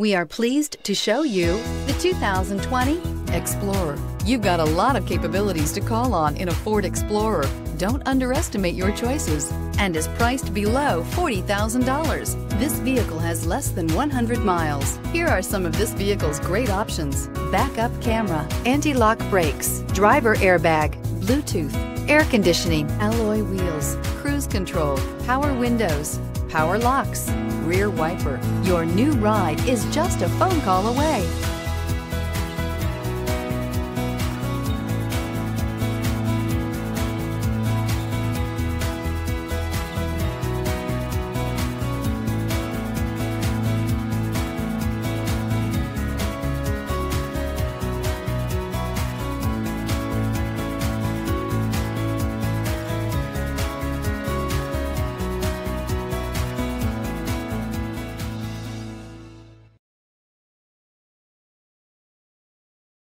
We are pleased to show you the 2020 Explorer. You've got a lot of capabilities to call on in a Ford Explorer. Don't underestimate your choices and is priced below $40,000. This vehicle has less than 100 miles. Here are some of this vehicle's great options. Backup camera, anti-lock brakes, driver airbag, Bluetooth, air conditioning, alloy wheels, cruise control, power windows, power locks, rear wiper. Your new ride is just a phone call away.